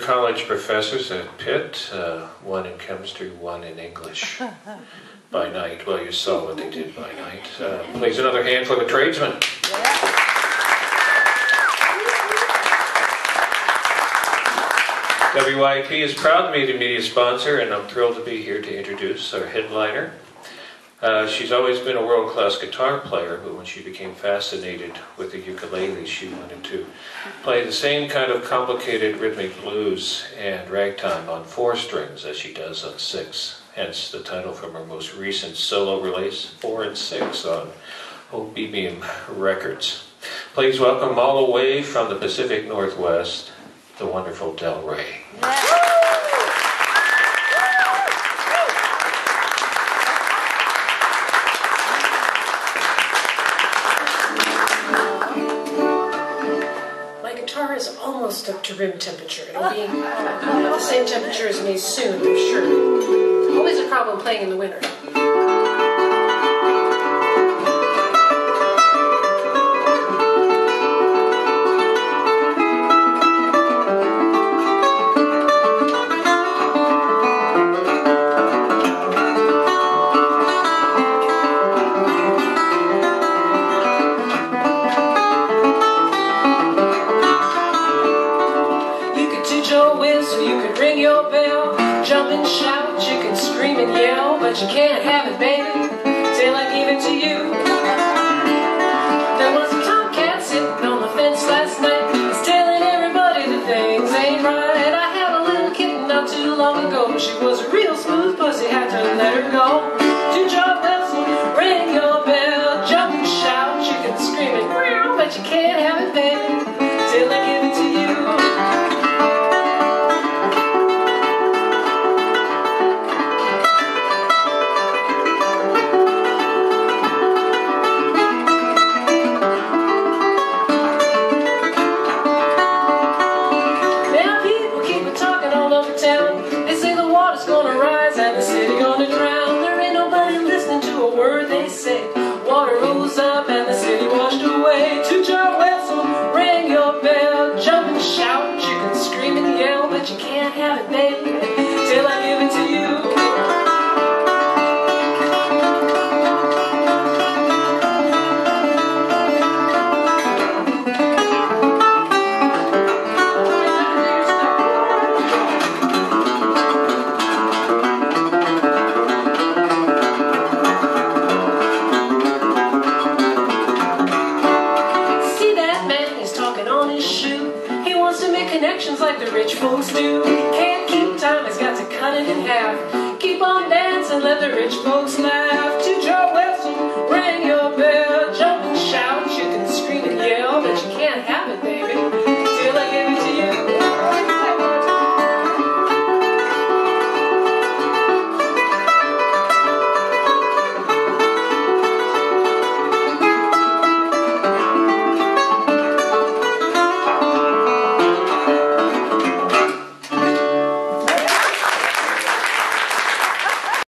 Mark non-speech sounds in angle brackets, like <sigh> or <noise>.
college professors at Pitt, uh, one in chemistry, one in English <laughs> by night. Well, you saw what they did by night. Uh, please, another hand for the tradesmen. WYEP is proud to be the media sponsor, and I'm thrilled to be here to introduce our headliner. Uh, she's always been a world class guitar player, but when she became fascinated with the ukulele, she wanted to play the same kind of complicated rhythmic blues and ragtime on four strings as she does on six. Hence the title from her most recent solo release, Four and Six, on OB Records. Please welcome all the way from the Pacific Northwest, the wonderful Del Rey. Yeah. Almost up to room temperature. It'll be the same temperature as me soon, I'm sure. Always a problem playing in the winter. But you can't have it, baby, till I give it to you. There was a tomcat sitting on the fence last night, he's telling everybody that things ain't right. I had a little kitten not too long ago, she was a real smooth pussy, had to let her go. To Joe Wilson, have. Let the rich folks do. Can't keep time, it's got To cut it in half. Keep on dancing, let the rich folks Wessel,